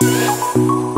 えっ